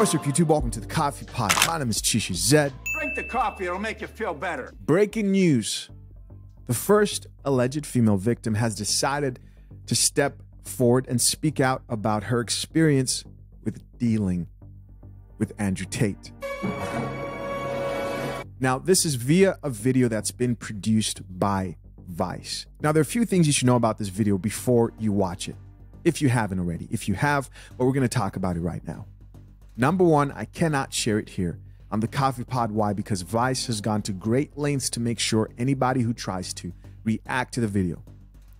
what's up, YouTube? Welcome to the Coffee Pod. My name is Chisha Zed. Drink the coffee, it'll make you feel better. Breaking news. The first alleged female victim has decided to step forward and speak out about her experience with dealing with Andrew Tate. Now, this is via a video that's been produced by Vice. Now, there are a few things you should know about this video before you watch it, if you haven't already. If you have, well, we're going to talk about it right now. Number one, I cannot share it here on the Coffee Pod. Why? Because Vice has gone to great lengths to make sure anybody who tries to react to the video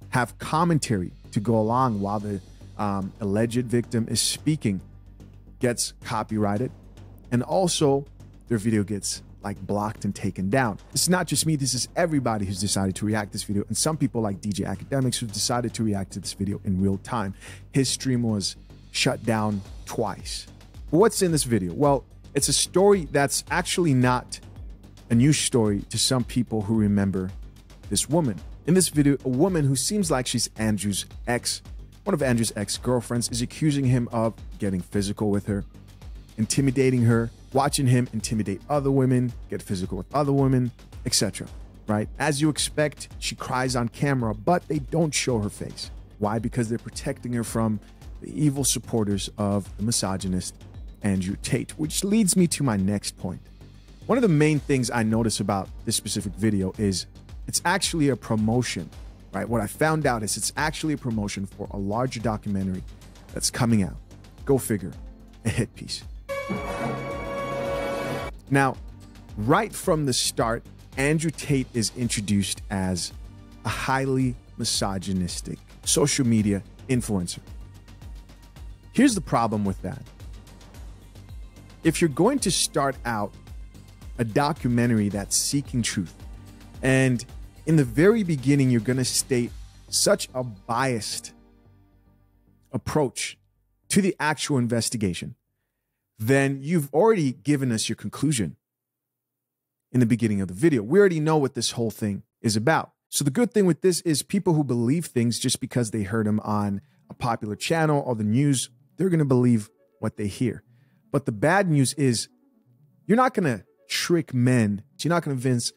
have commentary to go along while the um, alleged victim is speaking gets copyrighted and also their video gets like blocked and taken down. This is not just me, this is everybody who's decided to react to this video and some people like DJ Akademiks who decided to react to this video in real time. His stream was shut down twice. What's in this video? Well, it's a story that's actually not a new story to some people who remember this woman. In this video, a woman who seems like she's Andrew's ex, one of Andrew's ex girlfriends, is accusing him of getting physical with her, intimidating her, watching him intimidate other women, get physical with other women, etc. Right? As you expect, she cries on camera, but they don't show her face. Why? Because they're protecting her from the evil supporters of the misogynist Andrew Tate, which leads me to my next point. One of the main things I notice about this specific video is it's actually a promotion, right? What I found out is it's actually a promotion for a larger documentary that's coming out. Go figure, a hit piece. Now, right from the start, Andrew Tate is introduced as a highly misogynistic social media influencer. Here's the problem with that if you're going to start out a documentary that's seeking truth, and in the very beginning, you're going to state such a biased approach to the actual investigation, then you've already given us your conclusion in the beginning of the video. We already know what this whole thing is about. So the good thing with this is people who believe things just because they heard them on a popular channel or the news, they're going to believe what they hear. But the bad news is you're not going to trick men. You're not going to convince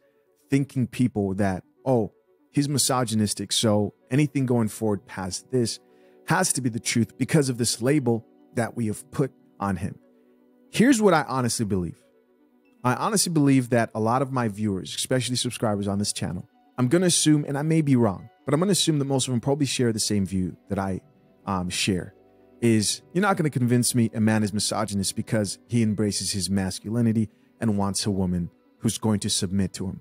thinking people that, oh, he's misogynistic. So anything going forward past this has to be the truth because of this label that we have put on him. Here's what I honestly believe I honestly believe that a lot of my viewers, especially subscribers on this channel, I'm going to assume, and I may be wrong, but I'm going to assume that most of them probably share the same view that I um, share is you're not going to convince me a man is misogynist because he embraces his masculinity and wants a woman who's going to submit to him.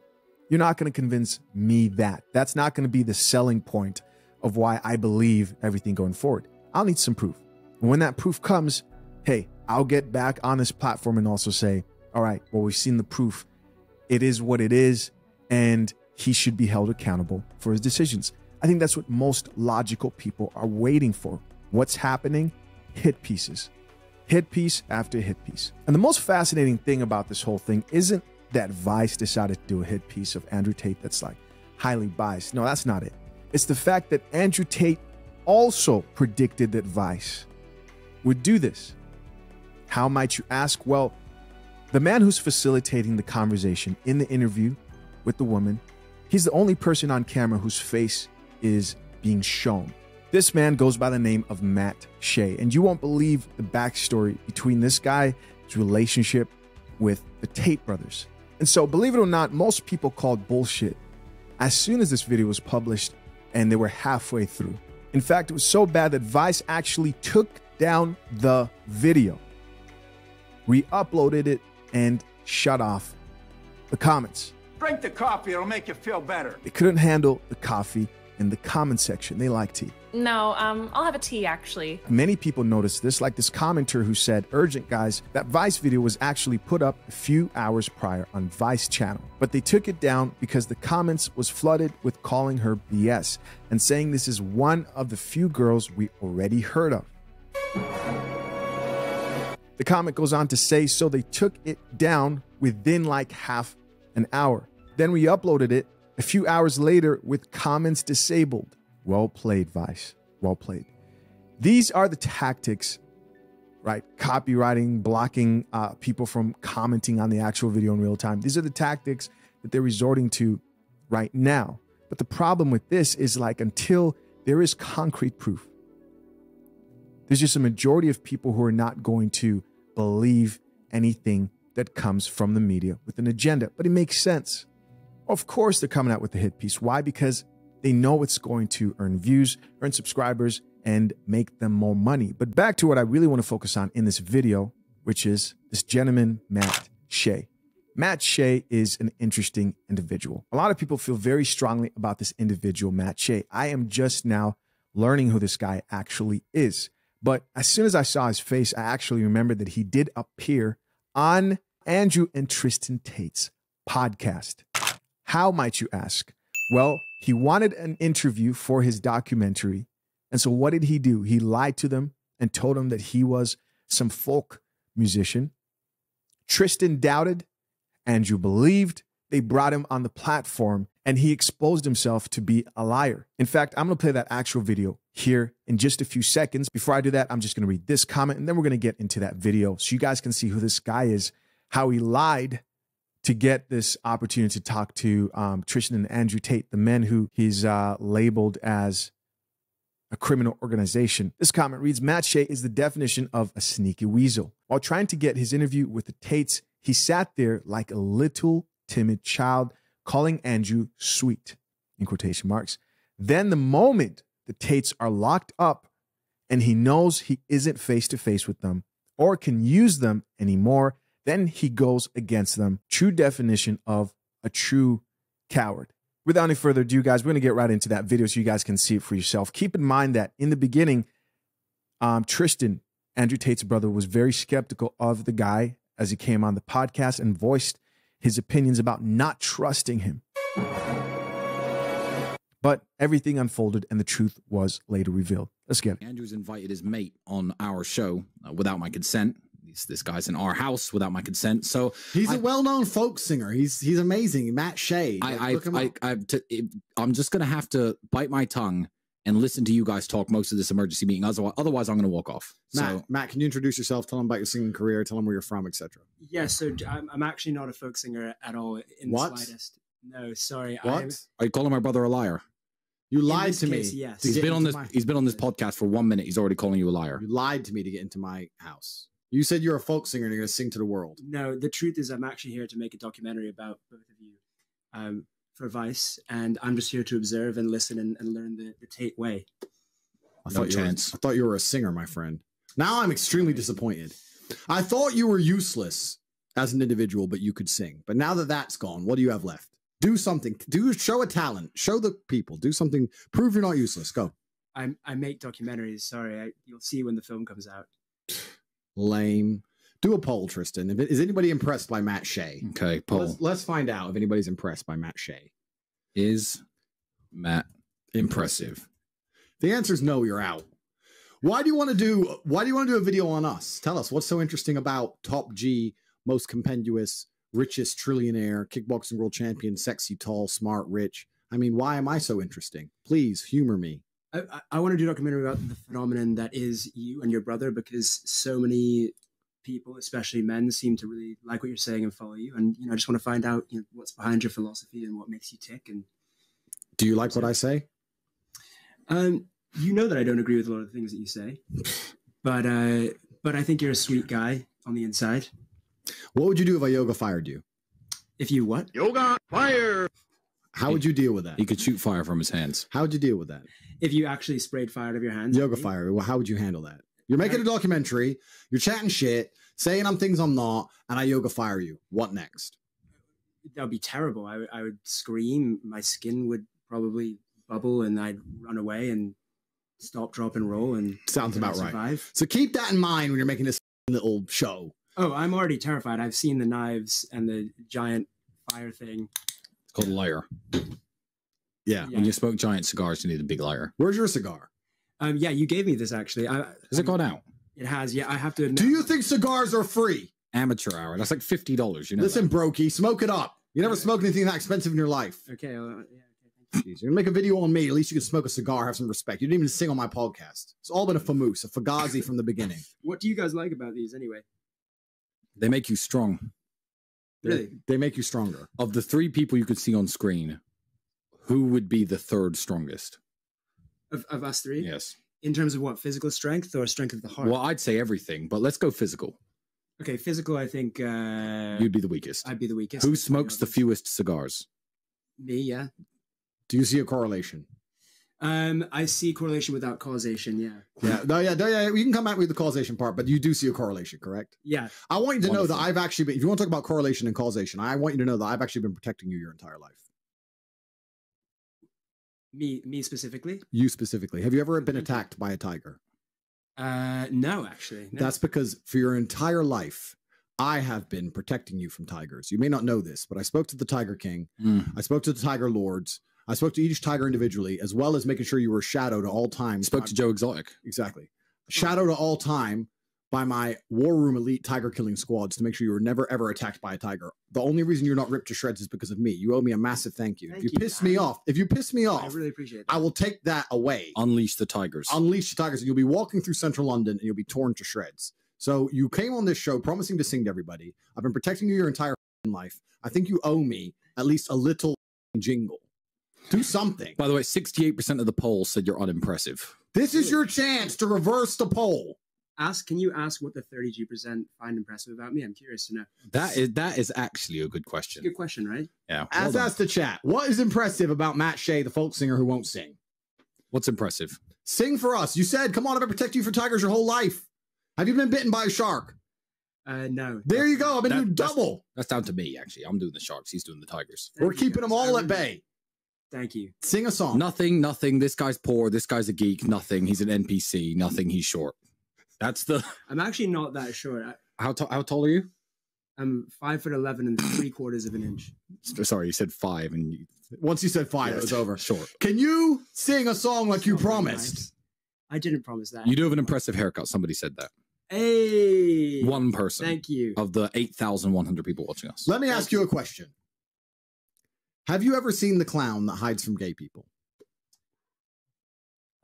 You're not going to convince me that. That's not going to be the selling point of why I believe everything going forward. I'll need some proof. And when that proof comes, hey, I'll get back on this platform and also say, all right, well, we've seen the proof. It is what it is, and he should be held accountable for his decisions. I think that's what most logical people are waiting for. What's happening? Hit pieces. Hit piece after hit piece. And the most fascinating thing about this whole thing isn't that Vice decided to do a hit piece of Andrew Tate that's like highly biased. No, that's not it. It's the fact that Andrew Tate also predicted that Vice would do this. How might you ask? Well, the man who's facilitating the conversation in the interview with the woman, he's the only person on camera whose face is being shown. This man goes by the name of Matt Shea, and you won't believe the backstory between this guy's relationship with the Tate brothers. And so, believe it or not, most people called bullshit as soon as this video was published and they were halfway through. In fact, it was so bad that Vice actually took down the video, re uploaded it, and shut off the comments. Drink the coffee, it'll make you feel better. They couldn't handle the coffee in the comment section. They like tea. No, um, I'll have a tea actually. Many people noticed this, like this commenter who said, Urgent guys, that Vice video was actually put up a few hours prior on Vice channel. But they took it down because the comments was flooded with calling her BS and saying this is one of the few girls we already heard of. The comment goes on to say, so they took it down within like half an hour. Then we uploaded it a few hours later with comments disabled. Well played, Vice. Well played. These are the tactics right? Copywriting, blocking uh, people from commenting on the actual video in real time. These are the tactics that they're resorting to right now. But the problem with this is like until there is concrete proof, there's just a majority of people who are not going to believe anything that comes from the media with an agenda. But it makes sense. Of course, they're coming out with the hit piece. Why? Because they know it's going to earn views, earn subscribers, and make them more money. But back to what I really want to focus on in this video, which is this gentleman, Matt Shea. Matt Shea is an interesting individual. A lot of people feel very strongly about this individual, Matt Shea. I am just now learning who this guy actually is. But as soon as I saw his face, I actually remembered that he did appear on Andrew and Tristan Tate's podcast. How might you ask? Well, he wanted an interview for his documentary. And so what did he do? He lied to them and told them that he was some folk musician. Tristan doubted Andrew believed. They brought him on the platform and he exposed himself to be a liar. In fact, I'm going to play that actual video here in just a few seconds. Before I do that, I'm just going to read this comment and then we're going to get into that video so you guys can see who this guy is, how he lied to get this opportunity to talk to um, Tristan and Andrew Tate, the men who he's uh, labeled as a criminal organization. This comment reads Matt Shea is the definition of a sneaky weasel. While trying to get his interview with the Tates, he sat there like a little timid child, calling Andrew sweet, in quotation marks. Then, the moment the Tates are locked up and he knows he isn't face to face with them or can use them anymore, then he goes against them. True definition of a true coward. Without any further ado, guys, we're going to get right into that video so you guys can see it for yourself. Keep in mind that in the beginning, um, Tristan, Andrew Tate's brother, was very skeptical of the guy as he came on the podcast and voiced his opinions about not trusting him. But everything unfolded and the truth was later revealed. Let's get it. Andrew's invited his mate on our show uh, without my consent. This, this guy's in our house without my consent. So He's I- a well-known folk singer. He's he's amazing. Matt Shea. Like, I, look him I, up. I, I, to, I'm just gonna have to bite my tongue and listen to you guys talk most of this emergency meeting. Otherwise, otherwise I'm gonna walk off. Matt, So Matt, can you introduce yourself? Tell them about your singing career. Tell them where you're from, etc. Yeah, so d- I'm, I'm actually not a folk singer at all in the slightest. No, sorry. What? I'm, are you calling my brother a liar? You lied this to me. yes. He's been on this. my- He's been on this podcast for one minute. He's already calling you a liar. You lied to me to get into my house. You said you're a folk singer and you're going to sing to the world. no, the truth is, I'm actually here to make a documentary about both of you um, for Vice, and I'm just here to observe and listen and, and learn the, the Tate way. I No thought you were, chance. I thought you were a singer, my friend. Now I'm extremely disappointed. I thought you were useless as an individual, but you could sing. But now that that's gone, what do you have left? Do something. Do show a talent. Show the people. Do something. Prove you're not useless. Go. I, I make documentaries. Sorry, I, you'll see when the film comes out. Lame. Do a poll, Tristan. Is anybody impressed by Matt Shea? Okay, Paul Let's, let's find out if anybody's impressed by Matt Shea. is Matt impressive. The answer is no. You're out. Why do you want to do? Why do you want to do a video on us? Tell us what's so interesting about Top G, most compendious, richest trillionaire, kickboxing world champion, sexy, tall, smart, rich. I mean, why am I so interesting? Please humor me. I, I, I want to do a documentary about the phenomenon that is you and your brother because so many people, especially men, seem to really like what you're saying and follow you. And you know, I just want to find out you know, what's behind your philosophy and what makes you tick. And Do you like what I say? um, you know that I don't agree with a lot of the things that you say, but uh, but I think you're a sweet guy on the inside. What would you do if I yoga fired you? If you what? How would you deal with that? He could shoot fire from his hands. How would you deal with that? If you actually sprayed fire out of your hands? Yoga fire. Well, how would you handle that? You're making a documentary. You're chatting shit, saying I'm things I'm not, and I yoga fire you. What next? That would be terrible. I, would- I would scream. My skin would probably bubble, and I'd run away and stop, drop, and roll. And Sounds and I'd about right. So keep that in mind when you're making this little show. Oh, I'm already terrified. I've seen the knives and the giant fire thing. It's called a liar. Yeah. Yeah. When you smoke giant cigars, you need a big liar. Where's your cigar? Um, yeah, you gave me this actually. I, Has it gone out? It has. Yeah, I have to admit. Do you think cigars are free? Amateur hour. That's like fifty dollars. You know. Listen, that. brokey, smoke it up. You never smoked anything that expensive in your life. Okay. Uh, yeah. Jeez, you're gonna make a video on me. At least you can smoke a cigar, have some respect. You didn't even sing on my podcast. It's all been a famoose, a fagazi from the beginning. What do you guys like about these anyway? They make you strong. They- Really? They make you stronger. Of the three people you could see on screen, who would be the third strongest? Of, of us three? Yes. In terms of what? Physical strength or strength of the heart? Well, I'd say everything, but let's go physical. okay, physical, I think uh, You'd be the weakest. I'd be the weakest. Who smokes the fewest cigars? Me, yeah. Do you see a correlation? Um, I see correlation without causation, yeah. Yeah, no, yeah, no, yeah. We can come back with the causation part, but you do see a correlation, correct? Yeah. I want you to know that I've actually been. If you want to talk about correlation and causation, I want you to know that I've actually been protecting you your entire life. Me me specifically? You specifically. Have you ever been attacked by a tiger? Uh no, actually. No. That's because for your entire life, I have been protecting you from tigers. You may not know this, but I spoke to the Tiger King. Mm. I spoke to the Tiger Lords. I spoke to each tiger individually, as well as making sure you were shadowed at all times. Spoke to Joe Exotic. exactly hmm. shadowed at all time by my war room elite tiger killing squads to make sure you were never ever attacked by a tiger. The only reason you're not ripped to shreds is because of me. You owe me a massive thank you. Thank if you, you, piss me off, if you piss me off, I off, really appreciate that. I will take that away. Unleash the tigers. Unleash the tigers, and you'll be walking through central London and you'll be torn to shreds. So you came on this show promising to sing to everybody. I've been protecting you your entire life. I think you owe me at least a little jingle. Do something. By the way, 68% of the polls said you're unimpressive. This is your chance to reverse the poll. ask can you ask what the 32% find impressive about me? I'm curious to know. That is that is actually a good question. Good question, right? Yeah. well As done. asked the chat, what is impressive about Matt Shea, the folk singer who won't sing? What's impressive? Sing for us. You said, come on, I've been protecting you from tigers your whole life. Have you been bitten by a shark? Uh no. There you go. I've been That- doing that's- double. That's down to me, actually. I'm doing the sharks. He's doing the tigers. We're Thank you, keeping them all at really- bay. Thank you. Sing a song. Nothing, nothing. This guy's poor. This guy's a geek. Nothing. He's an NPC. Nothing. He's short. That's the. I'm actually not that short. I, How, t- how tall are you? I'm five foot eleven and three quarters of an inch. Sorry, you said five and you. Once you said five, Yeah, it was over. Short. Can you sing a song like you promised? nice. I didn't promise that. You do have an impressive haircut. Somebody said that. Hey. One person Thank you. of the 8,100 people watching us. Let me ask you a question. Have you ever seen the clown that hides from gay people?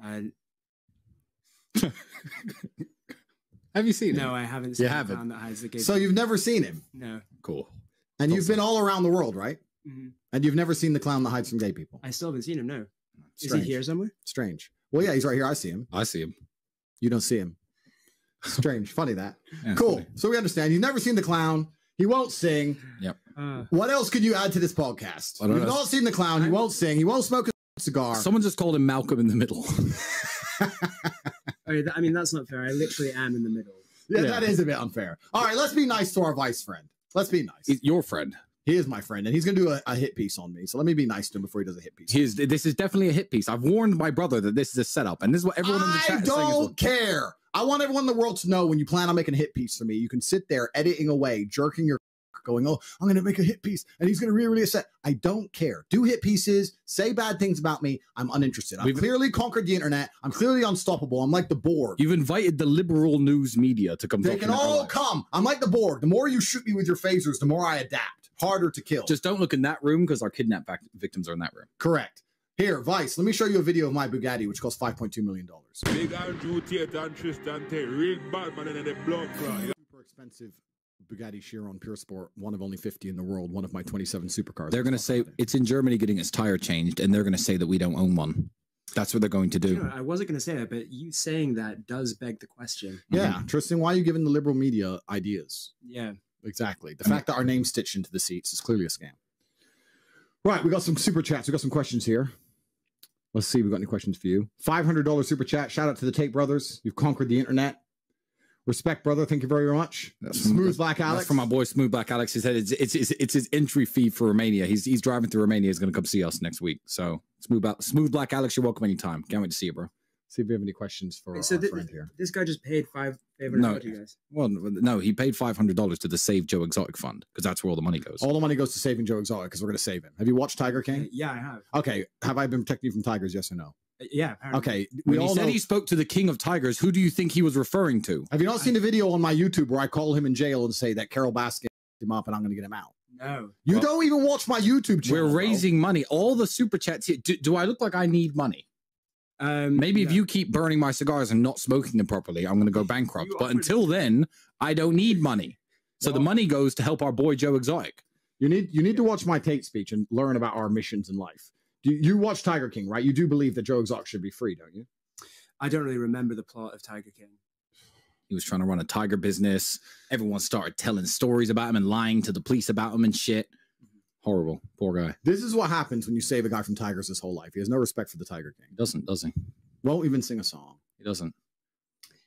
Uh, Have you seen no, it? I haven't seen the haven't. clown that hides the gate. So you've never seen him, no. Cool. and Don't you've say. been all around the world, right? Mhm. And you've never seen the clown that hides from gay people. I still haven't seen him. No. Is he here somewhere? Strange. Well, yeah, he's right here. I see him. I see him. You don't see him. Strange. Funny that. Yeah, Cool. funny. So we understand. You've never seen the clown. He won't sing. Uh, What else could you add to this podcast? I don't You've know. not seen the clown. He won't sing. He won't smoke a cigar. Someone just called him Malcolm in the Middle. okay, th- I mean that's not fair. I literally am in the middle. yeah, Yeah. that is a bit unfair. All right, let's be nice to our vice friend. Let's be nice. He's your friend. He is my friend, and he's going to do a, a hit piece on me. So let me be nice to him before he does a hit piece. He is, this is definitely a hit piece. I've warned my brother that this is a setup, and this is what everyone in the I chat is saying. as well. don't care. I want everyone in the world to know when you plan on making a hit piece for me, you can sit there editing away, jerking your going, oh, I'm going to make a hit piece, and he's going to really, really upset. I don't care. Do hit pieces. Say bad things about me. I'm uninterested. I've We've- clearly conquered the internet. I'm clearly unstoppable. I'm like the Borg. You've invited the liberal news media to come. They can all life. come. I'm like the Borg. The more you shoot me with your phasers, the more I adapt. Harder to kill. Just don't look in that room because our kidnap vac- victims are in that room. correct. Here, Vice. Let me show you a video of my Bugatti, which costs 5.2 million dollars. Big Andrew Tate and Tristan Tate, real bad man in the blood clot. Super expensive Bugatti Chiron Pure Sport, one of only 50 in the world, one of my 27 supercars. They're going to say it's in Germany getting its tire changed, and they're going to say that we don't own one. That's what they're going to do. You know, I wasn't going to say that, but you saying that does beg the question. Yeah, Tristan, why are you giving the liberal media ideas? Yeah. Exactly. The I mean- fact that our name's stitched into the seats is clearly a scam. Right, we got some super chats. We got some questions here. Let's see, if we got any questions for you. $500 super chat. Shout out to the Tate brothers. You've conquered the internet. Respect, brother. Thank you very much. That's from- Smooth Black That's Alex. from my boy Smooth Black Alex. He said it's it's it's, it's his entry fee for Romania. He's he's driving through Romania. He's going to come see us next week. So Smooth Black, Smooth Black Alex, you're welcome anytime. Can't wait to see you, bro. see if we have any questions for Wait, our so thi- friend here. this guy just paid five favorite No. to you guys. Well, no, he paid five hundred dollars to the Save Joe Exotic Fund because that's where all the money goes. All the money goes to saving Joe Exotic because we're going to save him. Have you watched Tiger King? yeah, I have. Okay. Have I been protecting you from tigers? Yes or no? Yeah. apparently. Okay. We when he all said know. he spoke to the King of Tigers, who do you think he was referring to? Have you not seen the video on my YouTube where I call him in jail and say that Carole Baskin him up and I'm going to get him out? No. You Well- don't even watch my YouTube channel. We're bro. raising money. All the super chats here. Do, do I look like I need money? Um, Maybe if you keep burning my cigars and not smoking them properly, I'm going to go bankrupt. But until then, I don't need money. So the money goes to help our boy Joe Exotic. You need you need to watch my Tate speech and learn about our missions in life. Do you, you watch Tiger King, right? You do believe that Joe Exotic should be free, don't you? I don't really remember the plot of Tiger King. He was trying to run a tiger business. Everyone started telling stories about him and lying to the police about him and shit. Mm-hmm. Horrible. Poor guy. This is what happens when you save a guy from tigers his whole life. He has no respect for the Tiger King. He doesn't, does he? Won't even sing a song. He doesn't.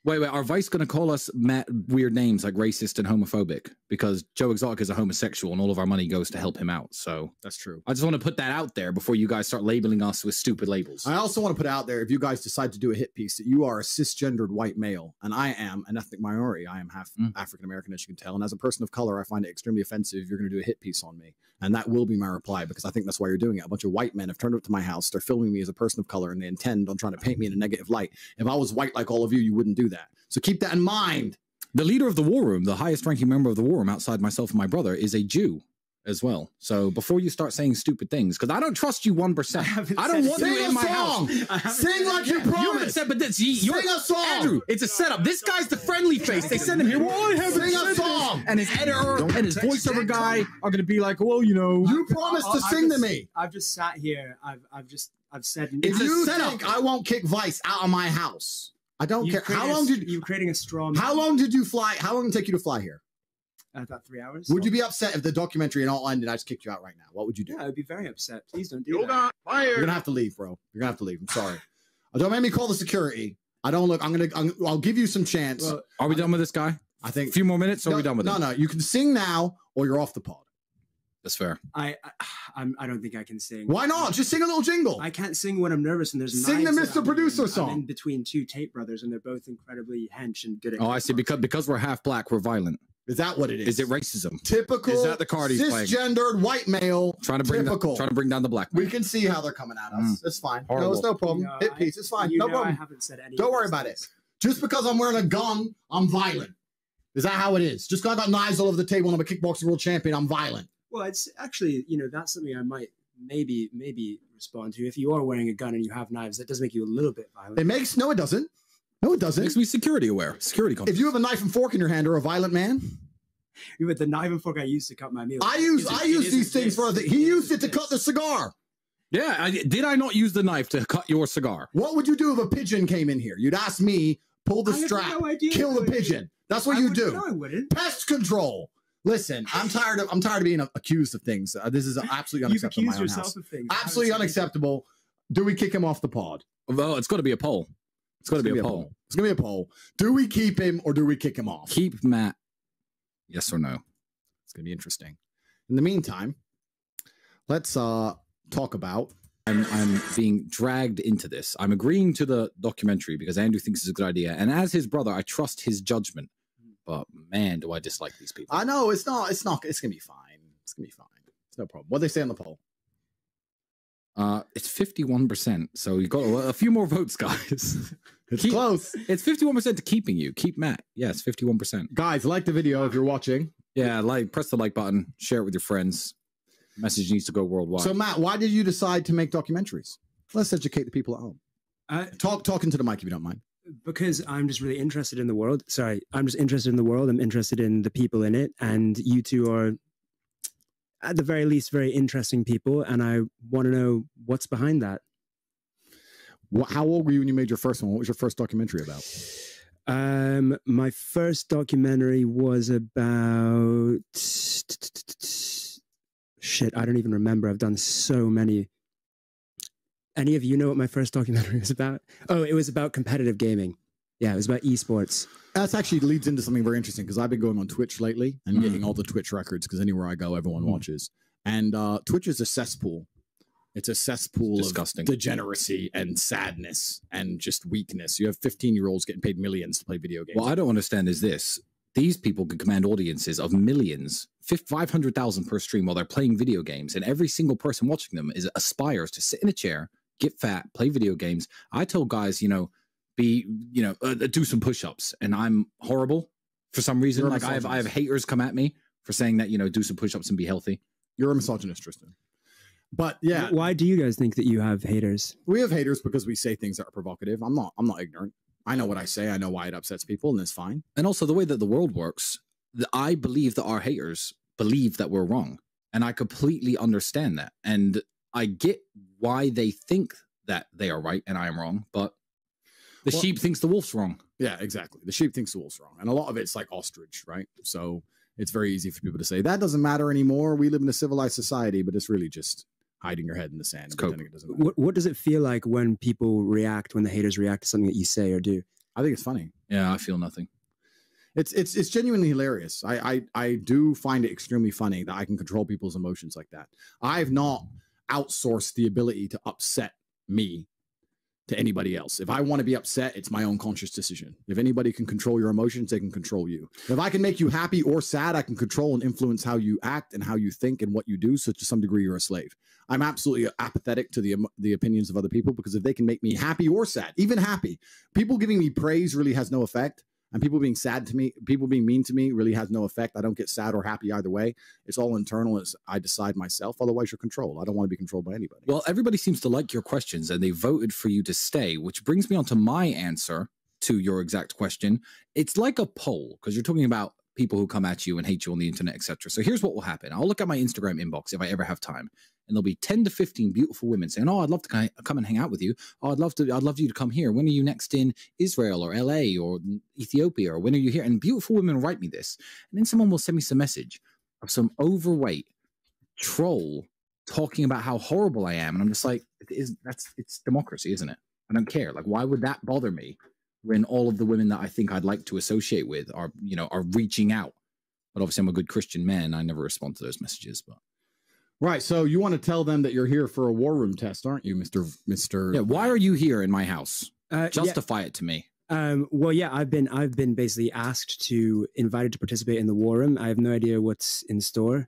Wait, wait. Are Vice going to call us ma- weird names like racist and homophobic because Joe Exotic is a homosexual and all of our money goes to help him out? So That's true. I just want to put that out there before you guys start labeling us with stupid labels. I also want to put out there if you guys decide to do a hit piece that you are a cisgendered white male and I am an ethnic minority. I am half Mm. African American, as you can tell. And as a person of color, I find it extremely offensive if you're going to do a hit piece on me. And that will be my reply because I think that's why you're doing it. A bunch of white men have turned up to my house. They're filming me as a person of color and they intend on trying to paint me in a negative light. If I was white like all of you, you wouldn't do that. So keep that in mind. the leader of the war room, the highest ranking member of the war room outside myself and my brother, is a Jew as well. So before you start saying stupid things, because I don't trust you 1%. I, haven't don't want Sing you in my song. house. Sing like you anything. You haven't promised. said, but that's you, you're, Sing a song. Andrew, it's a setup. This guy's the friendly face. They send him here. Well, I haven't Sing a said this. song. And his editor and his voiceover guy are going to be like, well, you know. You promised to I've sing to me. I've just sat here. I've I've just I've said. If a you setup. think I won't kick Vice out of my house, I don't You've care. How created a long did you creating a straw? how long did you fly? How long did it take you to fly here? Uh, about three hours. Would you be upset if the documentary and all ended? I just kicked you out right now. What would you do? Yeah, I'd be very upset. Please don't do You that. got You're gonna have to leave, bro. You're gonna have to leave. I'm sorry. Don't make me call the security. I don't look. I'm gonna. I'm, I'll give you some chance. Well, Are we done with this guy? I think. a few more minutes, or no, are we done with no, him? no. You can sing now, or you're off the pod. That's fair. I, I I'm I don't think I can sing. Why not? Just sing a little jingle. I can't sing when I'm nervous and there's Sing the knives Mr. around me, Producer and I'm song. in between two Tate brothers and they're both incredibly hench and good at. Oh, I see. Because because we're half black, we're violent. Is that what it is? Is it racism? typical? Is that the card he's playing? cisgendered white male? Trying to bring typical. down, trying to bring down the black. we can see how they're coming at us. Mm. It's fine. No, it's no problem. You know, Hit I- piece. It's fine. You no know problem. I haven't said any. Don't worry about it. Just because I'm wearing a gun, I'm violent. Is that how it is? Just because I got knives all over the table and I'm a kickboxing world champion, I'm violent. Well, it's actually you know that's something I might maybe maybe respond to. If you are wearing a gun and you have knives, that does make you a little bit violent. It makes no, it doesn't. No, it doesn't. It makes me security aware. Security. if you have a knife and fork in your hand, are a violent man. With the knife and fork I used to cut my meal. I use It- I use these things this. for other. He used it to isn't cut the cigar. yeah, I, did I not use the knife to cut your cigar? What would you do if a pigeon came in here? You'd ask me, pull the I strap, no idea kill the what it is. pigeon. That's what I you wouldn't- do. No, I wouldn't. Pest control. Listen, I'm tired of I'm tired of being accused of things. Uh, this is absolutely You've unacceptable. in my accused yourself house. of things. Absolutely said anything. unacceptable. Do we kick him off the pod? Well, it's got to be a poll. It's got to gonna be a poll. It's gonna be a poll. Do we keep him or do we kick him off? Keep Matt. Yes or no? It's gonna be interesting. In the meantime, let's uh talk about I'm I'm being dragged into this. I'm agreeing to the documentary because Andrew thinks it's a good idea, and as his brother, I trust his judgment. But man, do I dislike these people. I know it's not it's not it's gonna be fine. It's gonna be fine. It's no problem. What they say on the poll? Uh, it's 51%. So you got a, few more votes, guys. It's Keep- close. It's 51% to keeping you. Keep Matt. Yes, 51%. Guys, like the video if you're watching. Yeah, like press the like button, share it with your friends. Message needs to go worldwide. So Matt, why did you decide to make documentaries? Let's educate the people at home. Uh, Talk talking to the mic if you don't mind. Because I'm just really interested in the world. Sorry, I'm just interested in the world. I'm interested in the people in it, and you two are, at the very least, very interesting people. And I want to know what's behind that. What, how old were you when you made your first one? What was your first documentary about? Um, my first documentary was about shit. I don't even remember. I've done so many. Any of you know what my first documentary was about? Oh, it was about competitive gaming. Yeah, it was about esports. That's actually leads into something very interesting because I've been going on Twitch lately and Mm. getting all the Twitch records because anywhere I go, everyone Mm. watches. And uh, Twitch is a cesspool. It's a cesspool Disgusting. of degeneracy and sadness and just weakness. You have 15 year olds getting paid millions to play video games. What I don't understand is this. These people can command audiences of millions, 500,000 per stream while they're playing video games. And every single person watching them is aspires to sit in a chair, get fat, play video games. I tell guys, you know, be, you know, uh, do some push ups. And I'm horrible for some reason. You're like I have, I have haters come at me for saying that you know do some push-ups and be healthy. You're a misogynist, Tristan. But yeah, Why do you guys think that you have haters? we have haters because we say things that are provocative. I'm not. I'm not ignorant. I know what I say. I know why it upsets people, and it's fine. and also the way that the world works th- i believe that our haters believe that we're wrong and i completely understand that and i get why they think that they are right and i am wrong but the Well- sheep thinks the wolf's wrong Yeah, exactly. The sheep thinks the wolf's wrong, and a lot of it's like ostrich, right? So it's very easy for people to say that doesn't matter anymore. We live in a civilized society, but it's really just hiding your head in the sand. It's and pretending it doesn't. What, what does it feel like when people react, when the haters react to something that you say or do? I think it's funny. yeah i feel nothing It's it's it's genuinely hilarious. I, I I do find it extremely funny that I can control people's emotions like that. I've not outsourced the ability to upset me to anybody else. If I want to be upset, it's my own conscious decision. If anybody can control your emotions, they can control you. If I can make you happy or sad, I can control and influence how you act and how you think and what you do. So to some degree, you're a slave. I'm absolutely apathetic to the the opinions of other people because if they can make me happy or sad, even happy, people giving me praise really has no effect and people being sad to me people being mean to me really has no effect. I don't get sad or happy either way. It's all internal it's i decide myself. Otherwise you're controlled. I don't want to be controlled by anybody. Well everybody seems to like your questions and they voted for you to stay which brings me on to my answer to your exact question. It's like a poll because you're talking about people who come at you and hate you on the internet etc so here's what will happen. I'll look at my instagram inbox if i ever have time and there'll be 10 to 15 beautiful women saying oh i'd love to come and hang out with you. Oh i'd love to i'd love you to come here. When are you next in israel or la or ethiopia or when are you here? And beautiful women write me this and then someone will send me some message of some overweight troll talking about how horrible i am and i'm just like it is that's it's democracy isn't it? I don't care. Like why would that bother me when all of the women that i think i'd like to associate with are you know are reaching out? But obviously i'm a good christian man. I never respond to those messages but right so you want to tell them that you're here for a war room test aren't you mr mr yeah why are you here in my house Uh, yeah, justify it to me um, well, yeah, I've been I've been basically asked to invited to participate in the war room. I have no idea what's in store.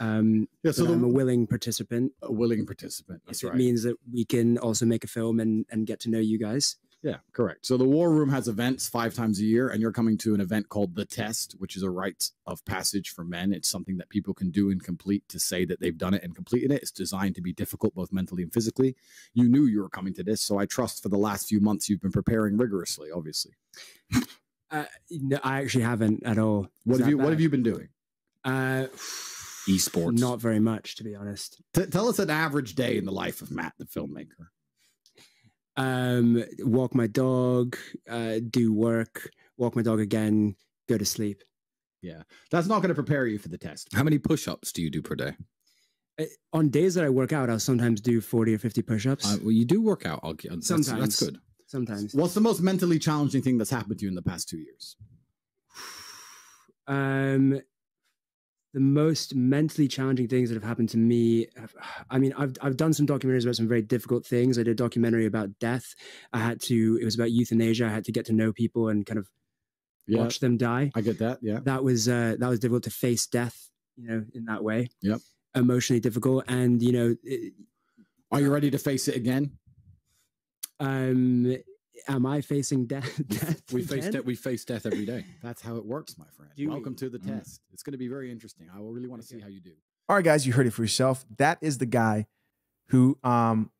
Um, yeah so so I'm a willing participant. a willing participant that's if right it means that we can also make a film and and get to know you guys. Yeah, correct. So the War Room has events five times a year, and you're coming to an event called The Test, which is a rite of passage for men. It's something that people can do and complete to say that they've done it and completed it. It's designed to be difficult, both mentally and physically. You knew you were coming to this, so I trust for the last few months you've been preparing rigorously. Obviously, Uh, no, I actually haven't at all. what Is have that you What have you been doing? Uh, Esports. Not very much, to be honest. T- tell us an average day in the life of Matt, the filmmaker. Um, walk my dog, uh, do work, walk my dog again, go to sleep. Yeah, that's not going to prepare you for the test. how many push-ups do you do per day Uh, On days that I work out, I'll sometimes do forty or fifty push-ups. uh, well you do work out i'll that's, Sometimes. that's good sometimes. What's the most mentally challenging thing that's happened to you in the past two years? Um, the most mentally challenging things that have happened to me i mean, I've I've done some documentaries about some very difficult things. I did a documentary about death. I had to. It was about euthanasia. I had to get to know people and kind of Yeah, watch them die. I get that. Yeah. That was uh, that was difficult to face death. You know, in that way. Yep. Emotionally difficult, and you know, it, Are you ready to face it again? um, am I facing death? death we face again? death we face death every day That's how it works, my friend. Do Welcome we? to the Mm. test. It's going to be very interesting. I will really want to see how you do. All right, guys, you heard it for yourself. That is the guy who um,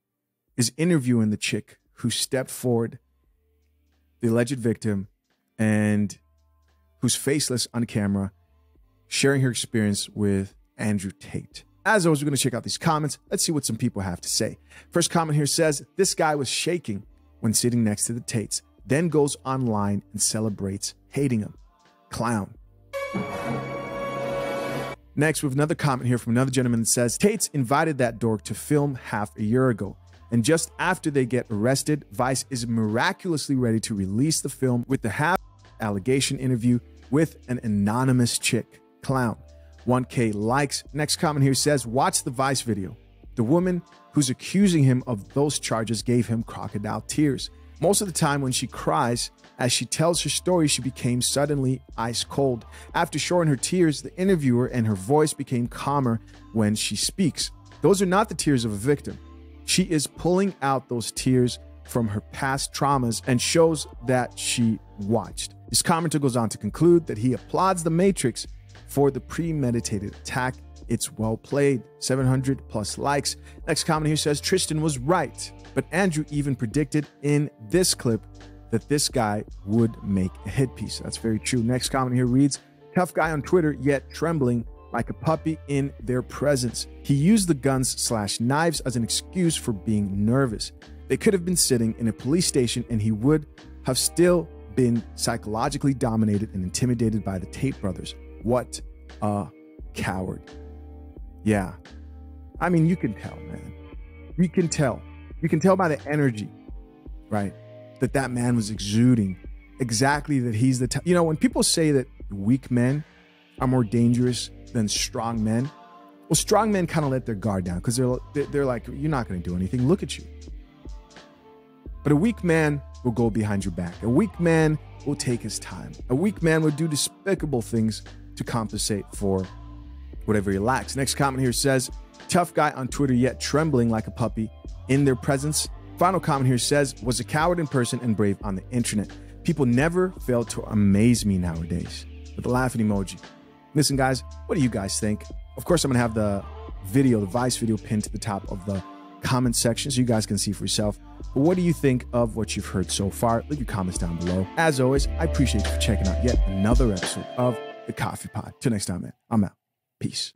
is interviewing the chick who stepped forward, the alleged victim, and who's faceless on camera, sharing her experience with Andrew Tate. As always, we're going to check out these comments. Let's see what some people have to say. First comment here says this guy was shaking when sitting next to the Tates, then goes online and celebrates hating him. Clown. Next, we have another comment here from another gentleman that says Tates invited that dork to film half a year ago. And just after they get arrested, Vice is miraculously ready to release the film with the half allegation interview with an anonymous chick. Clown. 1K likes. Next comment here says Watch the Vice video. The woman who's accusing him of those charges gave him crocodile tears. Most of the time, when she cries, as she tells her story, she became suddenly ice cold. After showing her tears, the interviewer and her voice became calmer when she speaks. Those are not the tears of a victim. She is pulling out those tears from her past traumas and shows that she watched. This commenter goes on to conclude that he applauds The Matrix for the premeditated attack. It's well played. 700 plus likes. Next comment here says Tristan was right, but Andrew even predicted in this clip that this guy would make a hit piece. That's very true. Next comment here reads Tough guy on Twitter, yet trembling like a puppy in their presence. He used the guns slash knives as an excuse for being nervous. They could have been sitting in a police station and he would have still been psychologically dominated and intimidated by the Tate brothers. What a coward. Yeah. I mean, you can tell, man. You can tell. You can tell by the energy, right? That that man was exuding exactly that he's the, you know, when people say that weak men are more dangerous than strong men, well, strong men kind of let their guard down because they're, they're like, you're not going to do anything. Look at you. But a weak man will go behind your back. A weak man will take his time. A weak man would do despicable things to compensate for whatever he lacks. Next comment here says, tough guy on Twitter, yet trembling like a puppy in their presence. Final comment here says, was a coward in person and brave on the internet. People never fail to amaze me nowadays. With the laughing emoji. Listen, guys, what do you guys think? Of course, I'm going to have the video, the Vice video pinned to the top of the comment section so you guys can see for yourself. But what do you think of what you've heard so far? Leave your comments down below. As always, I appreciate you for checking out yet another episode of The Coffee Pod. Till next time, man, I'm out. Peace.